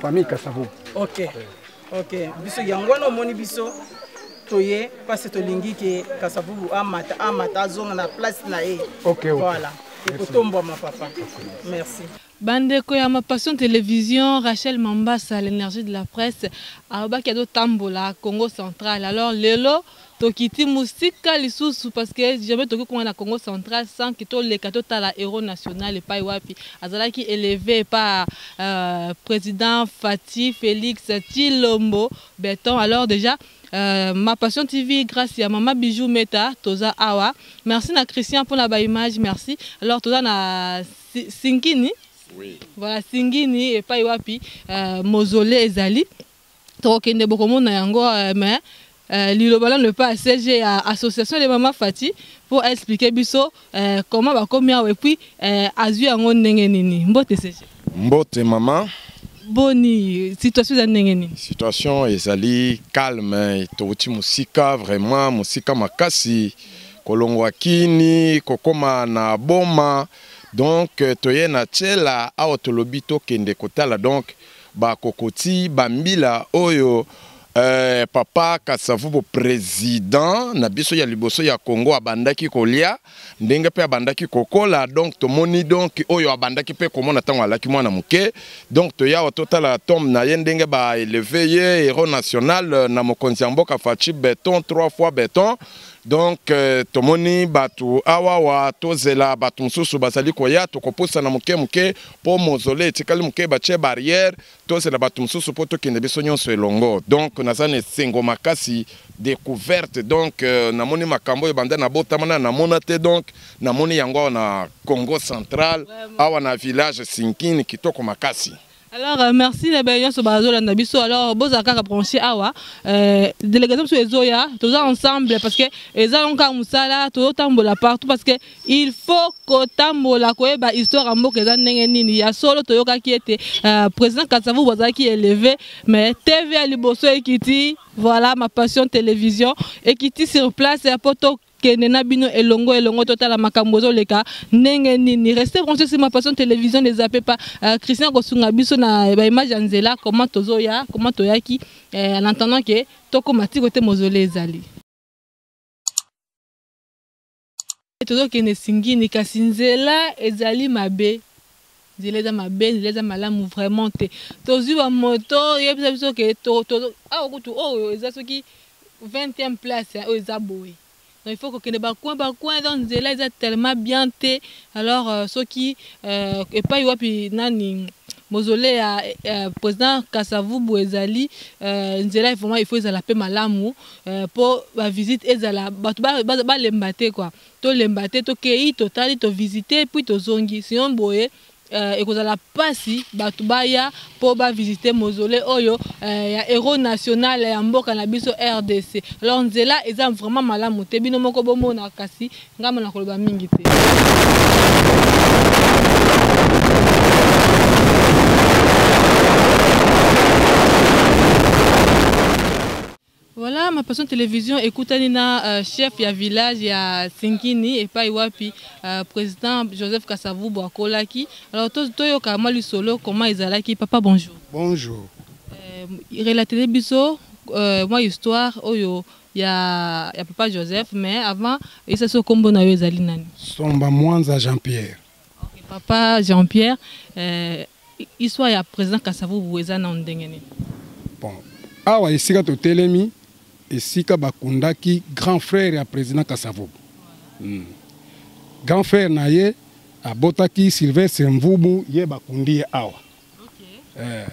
famille kasavu ok. Ok. Biso yango wana omoni biso toye mpasi tolingi ke kasavubu amata amata azonga na place na ye. Ok, ok. voilà. Ekotombwama papa. Merci. Bandeko ya mapassion télévision rachel mambasa l'énergie de la presse alobaki azotambola congo central alors lelo tokiti mosika lisusu parce que jamais tokoki konga na congo central sans ke toleka totala héros national epai wapi. Azalaki élevé par euh, président fati félix tilombo beton alors déjà Euh, ma passion tv grâce ya mama bijou meta toza awa. Merci na christian mpona baimage merci. Alors toza na Si- sinkini Oui. voilà singini epai wapi. Euh, mozole ezali. Tokokende bokomona yango euh, mais euh, liloba nano epai ya cg ya association de mama fati mpo explike biso euh, comment bakomi awa epuis euh, azwi yango ndenge nini mbote cg mbote mama boni situation eza ndenge nini situation ezali calme touti mosika vraiment mosika makasi. Kolongwa kini kokóma na boma. Donc eh, toye na tiela awa tolobi tokende kotala. Donc bakokoti bambila oyo eh, papa kasavubo président na biso ya liboso congo abandaki kolia ndenge mpe abandaki kokola. Donc tomoni donc oyo abandaki mpe komona ntango alaki mwana moke. Donc toyawa totala tombe na ye ndenge baeleve ye héros national euh, na mokonzi ya mboka faci beton trois fois beton donc euh, tomoni bato awawa tozela bato mosusu bazali koya tokopusana moke moke mpo mozole etikali moke batie barrière tozela bato mosusu mpo tokende biso nyonso elongo. Donc naza na esengo makasi découverte. Donc euh, namoni makambo oyo banda namona te. Donc namoni yango awa na congo central awa na village sinkini kitoko makasi alors euh, merci na baye nyonso bazolanda biso alors bozala kaka branché awa. Euh, délégation biso ezoya toza ensemble parce que eza ngo kaka mosala tozotambola partout parce que il faut kotambola koyeba histoire ya mboka eza ndenge nini ya solo toyokaki ete euh, président kasavu azalaki élevé mais tv ya liboso ekiti voilà ma passion télévision. Ekiti sur place ya poto kende na bino elongo elongo totala makambo ezoleka ndenge nini? Reste branché sur ma passion télévision ne zappe pas euh, christian kosunga biso na baimage ya nzela comment tozoya comment toyaki. Euh, en attendant ke tokóma ti kote mozole ezali. Tozokende singini kasi nzela ezali mabe. Nzela eza mabe nzela eza malamu vraiment te. Tozwi bamoto yebisa biso ke awa kutu oyo eza soki 20e place oyo eza boye donc il faut kokende bacoin bacoin donc nzela eza tellement bien te alors euh, soki euh, epai wapi nani mozole ya uh, président kasavubu ezali uh, nzela vraiment il faut ezala mpe malamu mpo uh, bavisite ezala bato balemba ba, balemba te kua tolemba te tokei totali tovisite puis tozongi sinon boye uh, ekozala mpasi bato baya mpo bavisite mozole oyo uh, ya héros national ya mboka na biso rdc alors nzela eza vraiment malamu. Te bino moko bomona kasi ngambo na koloba mingi te voilà ma passion télévision ekutani na uh, chef ya village ya sinkini epai wapi. Uh, président joseph kasavubu akolaki alors toyoka mwa lisolo comment ezalaki papa bonjour. Bonjour. Uh, relatele biso mwa histoire oyo ya, ya papa joseph mais avant esa so nkombo na yo ezali nani? Somba mwanza jean pierre okay, papa jean pierre histoire ya président kasavubu eza na ndenge nini bon. Awa esika totelemi esika bakundaki grand frère ya président kasavubu mm. grand frère na ye abotaki sylvestre mvubu ye bakundi ye awa okay. eh.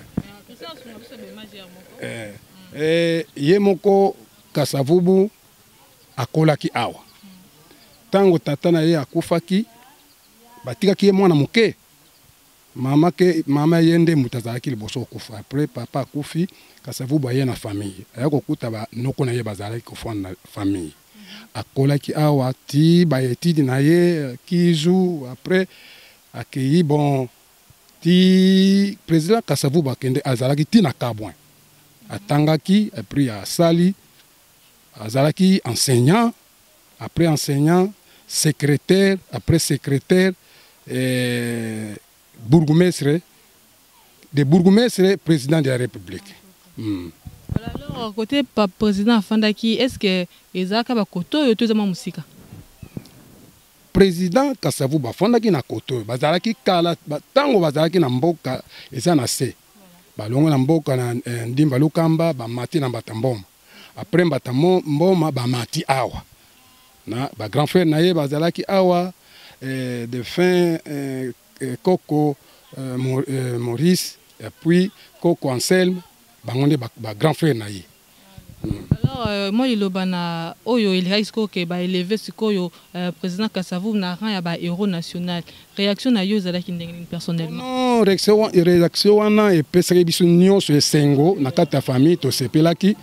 eh. eh, ye moko kasavubu akolaki awa ntango tata na ye akufaki batikaki ye mwana moke mama ke mama ye nde moto azalaki liboso okufa apres papa akufi kasavubu aye na famille. Aya kokuta banoko na ye bazalaki kofanda na famille. Akolaki awa ti baetidi na ye kizu apres akei bon ti président kasavubu akende azalaki ti na kabwin atangaki apres asali azalaki enseignant après enseignant secrétaire après secrétaire eh, bourgmestre de bourgmestre président de la république. Mm. Alors côté président afandaki est ce que ezalaka bakoto oyo to eza mwa mosika? Président kasavu bafandaki na koto oyo bazalaki kala ntango bazalaki na mboka eza na se. Balongo na mboka na eh, ndimba lukamba bamati na mbata mboma. Apres mbata mboma bamati awa. Na bagrand frère na ye bazalaki awa eh, de fin eh, koko eh, Mo- eh, maurice puis koko anselme bango nde ba- bagrand frère na ye. Alors euh, moi liloba na oyo elekaki sikoyo ke baeleve sikoyo euh, président kasavu na rang ya bahéros national. Réaction na yo ezalaki ndenge nini personnellement? Non réaction wa- réaction wana epesaki biso nyonso esengo na kati ya famille tosepelaki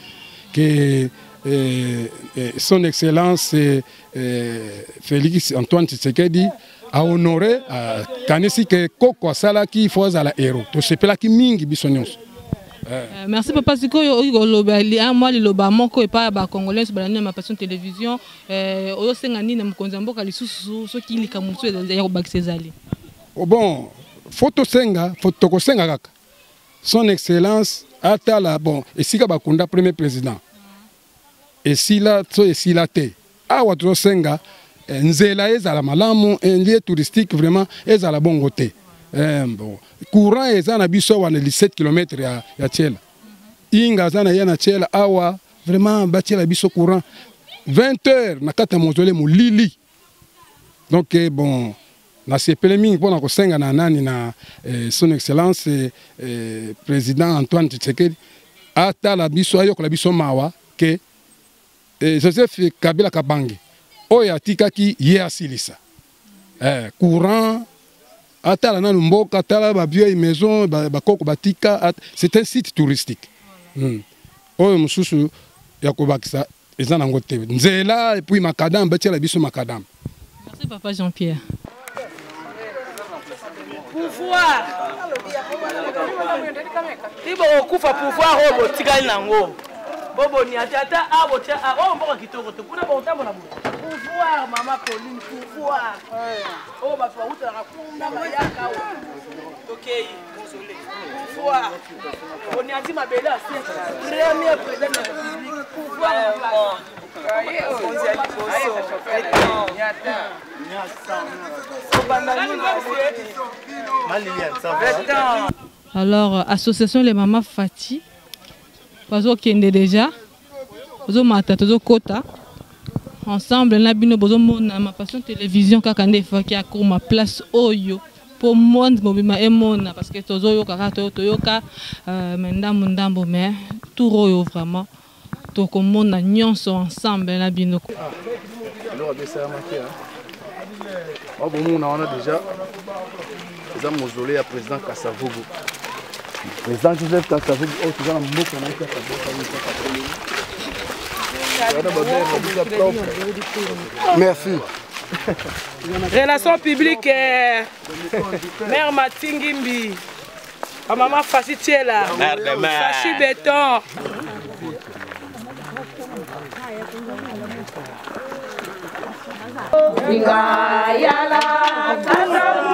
ke eh, eh, son excellence eh, eh, félix antoine tshisekedi ahonore akanisi ke koko asalaki fo azala héros. Tosepelaki mingi biso nyonso. Euh, merci papa sikoyo oyi koloba li- ah, mwa liloba moko epai ya bakongolais nyonso balandi na mapassion télévision. Euh, oyosenga nini na mokonzi ya mboka lisusu soki likambo mosusu ya kobakisa ezali Oh bon fo tosenga tokosenga kaka. Son excellence atala bon esika bakunda premier président. Esila so esila te. Awa tozosenga eh, nzela ezala malamu lieu touristique vraiment ezala bongo te. Eh, courant eza na biso awa na 17 km ya, ya tiela inga aza na ye na tiela awa vraiment batiela biso courant. 20 heures na kati ya mozole molili. Donc eh, bon nasepele mingi mpona kosenga na nani na eh, son excellence eh, eh, président antoine tshisekedi atala biso ayokola biso mawa ke eh, joseph kabila kabange oyo atikaki ye asilisa. Eh, courant atala nanu mboka atala bavieille maison ba- bakoko batika at- c'est un site touristique. Mm. oyo mosusu ya kobakisa eza nango te. Nzela epuis makadame batiela biso makadame merci papa jean pierre pouvoir. Ti bokokufa pouvoir oyo botikali nango boboni ate ata a botia a oyo mboka kitoko te kuna bokotambola bo pouvoir mama pauline pouvoir. Oyo bato bautalaka kuna bayaka o tokei mosole pouvoir. Boni ati mabele ase premier président de la république. Pouvoir. Mokonzi ya liboso obanda nini alors association les mama fati bazokende déjà. Bozomata tozokota. Ensemble na bino bozomona mapassion télévision kaka nde efaki akoma place oyo. Mpo monde mobima parce que tozoyoka kaka to- toyoka. Me ndambo ndambo mais tour oyo vraiment. Tokomona nyonso ensemble na bino. Deja président joseph kasavubu oyo toza na mboka na kaka merci. Relation publique eh, mare matingimbi bamama fasi tiela fashi beton moko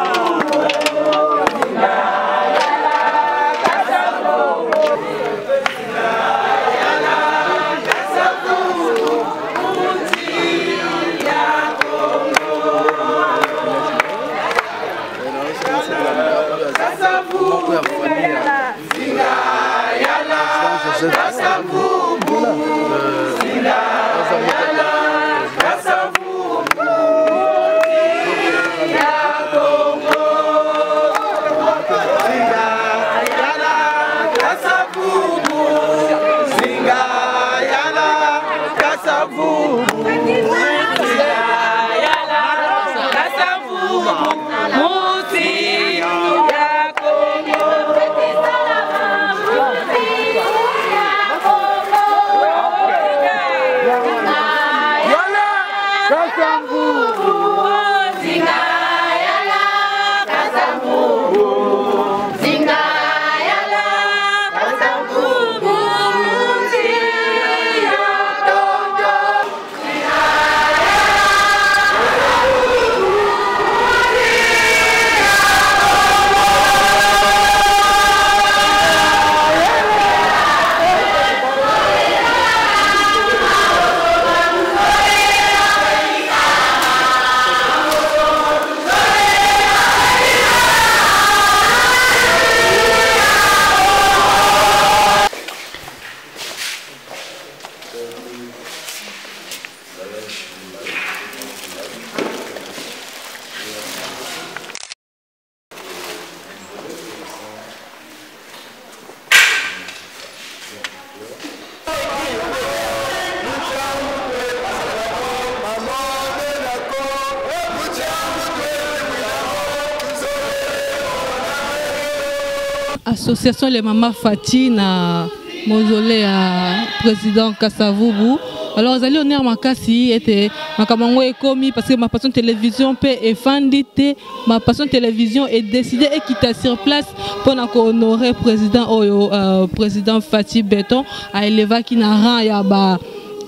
association les mama fati na mausolée ya président kasavubu alors ezali honneur makasi ete makambo yango ekomi parce que ma passion télévision mpe efandi te ma passion télévision edécide ekita sur place mpona kohonore président oyo euh, président fati beton aelevaki na rang ya ba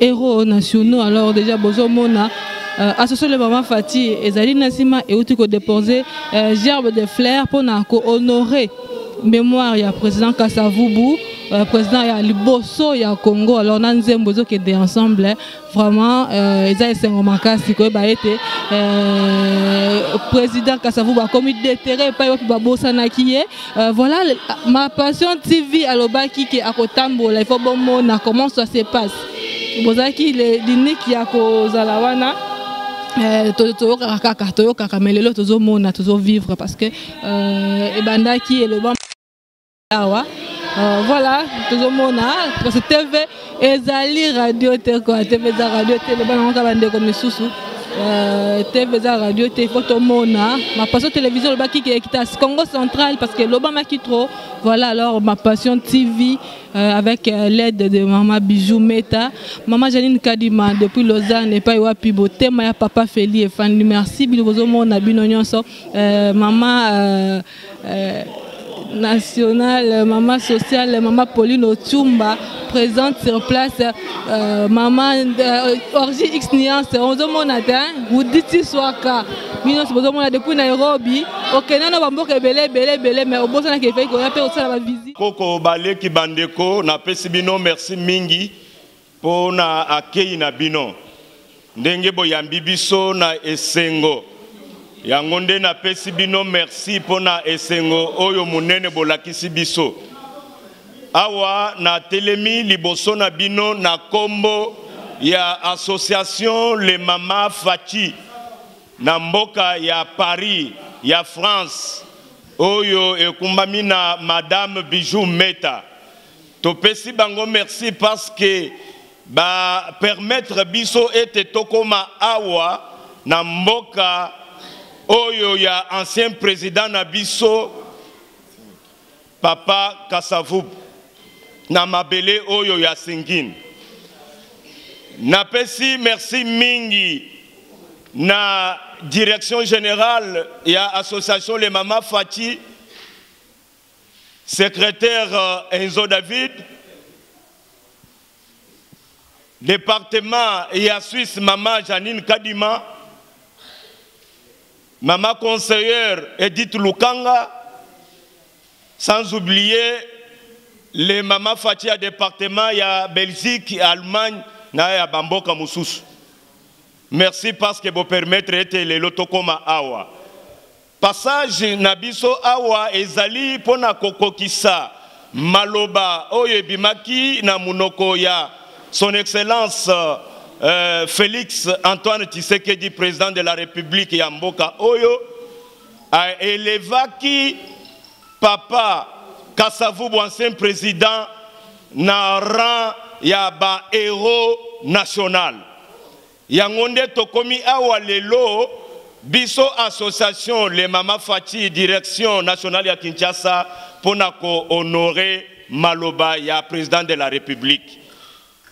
héros nationaux. Alors déjà bozomona euh, association le mama fati ezali na nsima euti kodépose euh, gerbe de fleurs mpona kohonore mémoire ya président kasavubu euh, président ya liboso ya congo. Alors na nzembo ezokende ensemble eh, vraiment euh, eza esengo makasi koyeba ete euh, président kasavubu akomi babosanaki ye euh, voilà ma passion tv alobaki ke akotambola il faut bomona comment ça se passe? Bozalaki liniki ya kozala wana to- toyokaka kaka toyokaka me lelo tozomona tozovivre parce que euh, ebandaki eloba awa. Euh, voilà tozomona parce tv ezali radio te kua tv radio te eloba nango kaka bandeko misusu Euh, tv eza radio te ifo tomona ma passion télévision elobaki ke ekita congo central parce que elobamaki trop. Voilà alors ma passion tv euh, avec euh, l'aide de mama bijou meta. Mama janine kadima depuis lausanne epai wapi botema ya papa feli efandi merci bino bozomona bino nyonso. Euh, mama euh, euh, nationale, maman sociale, maman Pauline Otumba, présente sur place, euh, maman euh, Orgie X Nuance, on se monate, vous dites swaka, bino se bozomona depuis Nairobi, okenda na bamboka ebele ebele ebele mais obosana ke fai koya pe osala ba visite. koko bandeko napesi bino merci mingi mpo na akei na bino. Ndenge boyambi na esengo yango nde napesi bino merci mpo na esengo oyo monene bolakisi biso. Awa natelemi liboso na bino na nkombo ya association le mama faci na mboka ya paris ya france oyo ekumbami na madame bijou meta. Topesi bango merci parce que bapermettre biso ete tokóma awa na mboka oyo ya ancien président na biso papa kasavubu na mabele oyo ya singine napesi merci mingi na direction générale ya association les mama fati secrétaire euh, enzo david département ya suisse mama janine kadima mama conseillère edith lukanga sans oublier les mama fati ya département ya belgique allemagne na ya bamboka mosusu merci parce que bopermettre ete lelo tokóma awa. Passage na biso awa ezali mpo na kokokisa maloba oyo ebimaki na monoko ya son excellence euh, félix antoine tshisekedi président de la république ya mboka oyo aelevaki papa kasavubu ancien président na rang ya bahéros national. Yango nde tokomi awa lelo biso association le mama fati direction nationale ya kinshasa mpo na kohonore maloba président de la république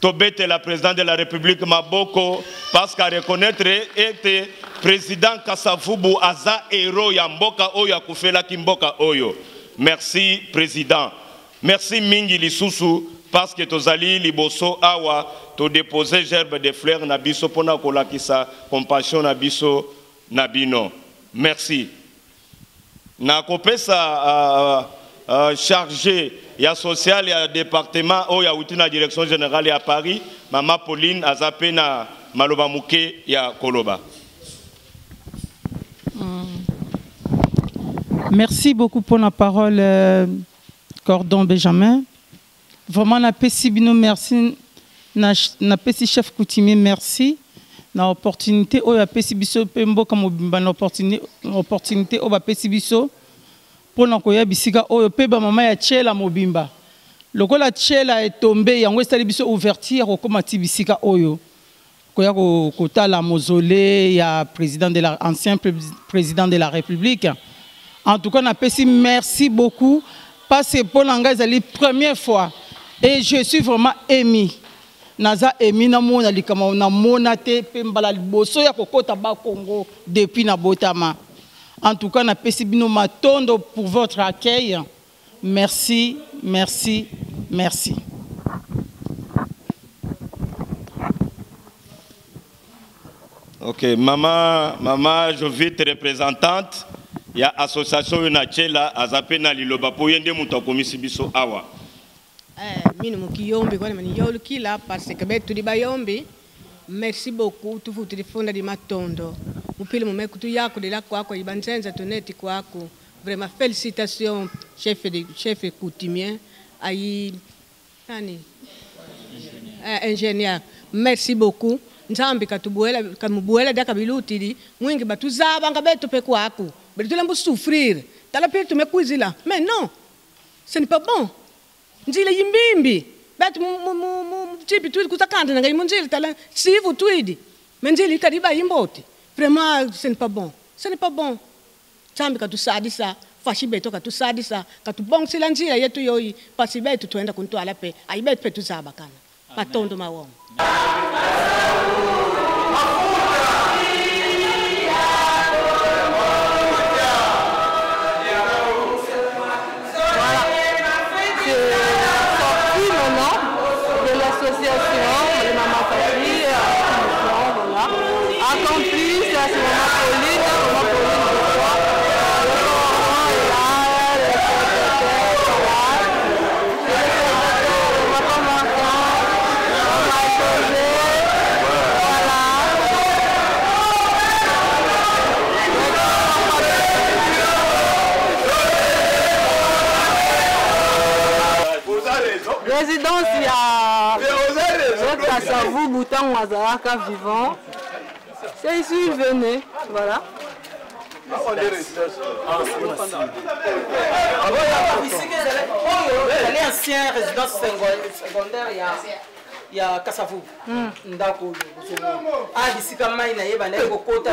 tobetela président de la république maboko parce qu'à reconnaître ete président kasavubu aza héros ya mboka oyo akufelaki mboka oyo. Merci président. Merci mingi lisusu parce que tozali liboso awa todepose gerbe de fleur na biso mpona kolakisa compassion na biso na bino. Merci. Nakopesa uh, uh, chargé ya social ya département oyo awuti na direction générale ya paris mama pauline aza mpe na maloba moke ya koloba Merci beaucoup pour la parole, euh, Cordon Benjamin. Vraiment, na pesi bino merci, na, na pesi chef coutumier merci. Na opportunité oyo apesi biso mpe mboka mobimba na opportunité, oyo bapesi biso mpona koya bisika oyo mpe bamama ya tiela mobimba. Lokola tiela etombe yango esali biso ouverture kokóma ti bisika oyo. Koya ko- kotala mausolée ya président de la, ancien pré- président de la république. En tout cas napesi merci beaucoup. Parce que mpo na ngai ezali première fois. Et je suis vraiment émi naza émi namona likambo namona te mpe mbala liboso ya kokɔta bakongo depuis nabotama en tout cas napesi bino matondo pour votre accueil. Merci merci merci. Ok, maman, maman Jovite représentante. Ya association oyo na tiela aza mpe na liloba. Mpo ye nde moto akomisi biso awa. Eh, mani yolukila parce que bayombi. Merci beaucoup tufu tulifunda di matondo mupili mumeku tu yako dila kwako ibanzenza tuneti kwako. Vraiment félicitations chef de chef coutumier ayi nani? Uh, ingénieur merci beaucoup. Nzambi katubuela kamubuela daka bilutili mwingi batuzabanga betu pe kwako bali tulembu souffrir tala pili tumekuizila mais non ce n'est pas bon. Nzila yimbimbi. Betu mutipi twidi kutakanda nanga imunzila tala sivu tuidi. Me nzila yimboti Vraiment, ce n'est pas bon. Ce n'est pas bon. Chambi katusadisa fashibe to katusadisa katubongisela njira yetu yoyi pasi bethu tuenda kuntwala pe ayibethu pethu zabakana patondo mawongo. Résidence ya Kasavubu ntango azalaka vivant. C'est ici il venait voilà. Ancien résidence secondaire ya ya kasavubu ndako oyo a bisika mai na ye bandaki kokota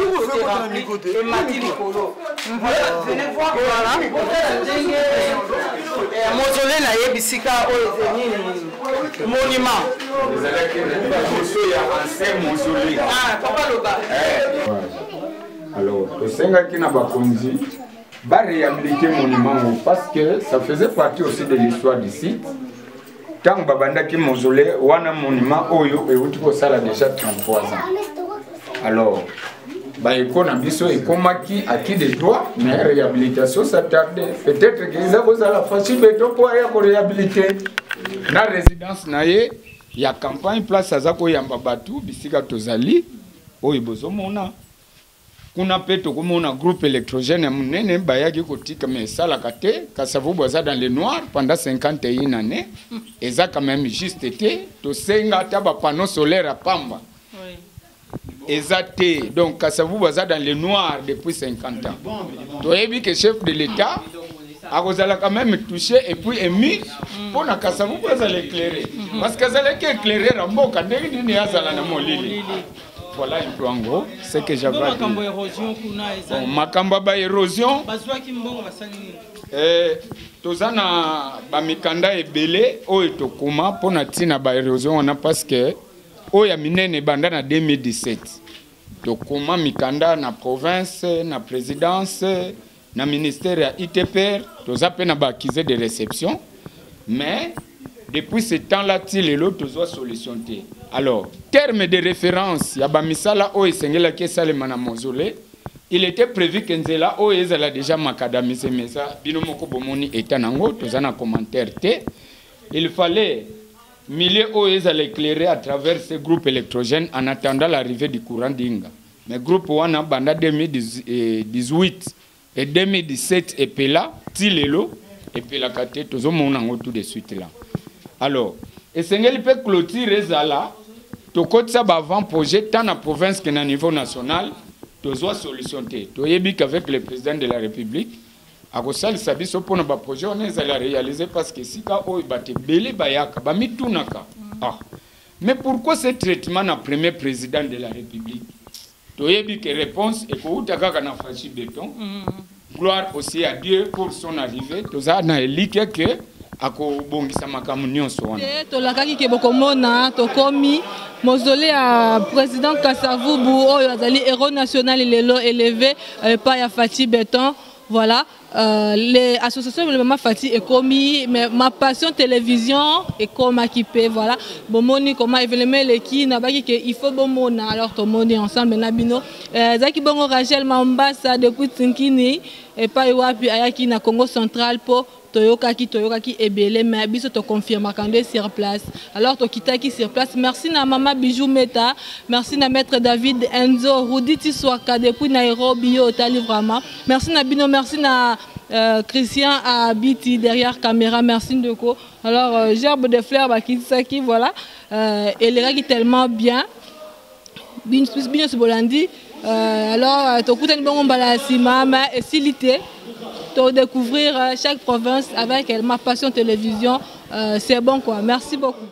kote rempli. emati likolo. Ndenge eh, mausolée na ye bisika oyo ezenini monument. Ah, papa loba. Alors, tosengaki na bakonzi baréhabilité monument parce que ça faisait partie aussi de l'histoire du site ntango babandaki mausolée wana monument oyo euti kosala déjà 33 ans. Alors baeko na biso ekomaki acquis de droit mais réhabilitation s'attarde peut-être ke eza kozala facile beto mpo aya koréhabilité. Na résidence na ye ya campagne place aza koyamba bato bisika tozali oyo bozomona kuna mpe tokomona groupe électrogène ya monene bayaki kotika me esalaka te kasavubu aza dans le noir pendant 51 année eza quand même juste te tosenga ata bapano solaire ya pamba. Eza te donc kasavubu aza dans le noir depuis 50 ans. Toyebi ke chef de l'état akozala quand même touché et puis émis mpo na kasavubu azala éclairé. Parce que azalaki éclairé na mboka ndenge nini azala na molili voilà un peu en gros ce que j'avais à dire. érosion Bon, makambo basali nini? eh, toza na bamikanda ebele oyo tokoma mpo na ntina baérosion wana parce que oyo ya minene ebanda na 2017 tokoma mikanda na province na présidence na ministère ya itpr toza mpe na baaccusé de réception. Mais depuis ce temps-là ti lelo tozwa solution alors terme de référence ya bamisala oyo esengelaki esalema na mausolée il était prévu ke nzela oyo ezala déjà macadamise mais eza bino moko bomoni eta nango toza na commentaire te. Il fallait milieu oyo ezala éclairé à travers ce groupe électrogène en attendant l'arrivée du courant dinga. Mais groupe wana banda 2018 et 2017 epela ti lelo epelaka te tozomona yango tout de suite là alors esengeli mpe clôture ezala tokotisa baavant projet tant na province ke na niveau national tozwa solution te. Toyebi qu'avec le président de la république akosalisa biso mpona baprojet wana ezala réalisé parce que esika oyo bato ebele bayaka bamitunaka. Ah. mais pourquoi ce traitement na premier président de la république? Toyebi ke réponse ekouta kaka na faci beton gloire aussi à dieu pour son arrivée. Toza na elike ke akobongisa makambo nyonso wana. Te tolakaki ke bokomona tokomi. Mausolée ya président kasavubu oyo azali héros national lelo élevé euh, epai ya fati beton voilà euh, les associations de mama fati ekomi mais ma passion télévision ekomaki mpe voilà. Bomoni koma événement eleki nabaki ke il faut bomona alors tomoni ensemble na bino. Euh, ezalaki bongo rachel mambasa depuis tinkini epai wapi ayaki na congo central mpo toyokaki toyokaki ebele mais biso toconfirmaka nde sur place. Alors tokitaki sur place. Merci na mama bijou meta merci na maître david enzo rudi tiswaka depuis nairobi yo otali vraiment. Merci na bino merci na euh, christian abiti derrière caméra merci ndeko. Alors euh, gerbe de fleurs bakitisaki voilà. Euh, elekaki tellement bien. Bino nyonso bolandi euh, alors euh, tokutani bongo mbala ya nsima ma esili te découvrir chaque province avec ma passion télévision. Euh, c'est bon quoi. Merci beaucoup.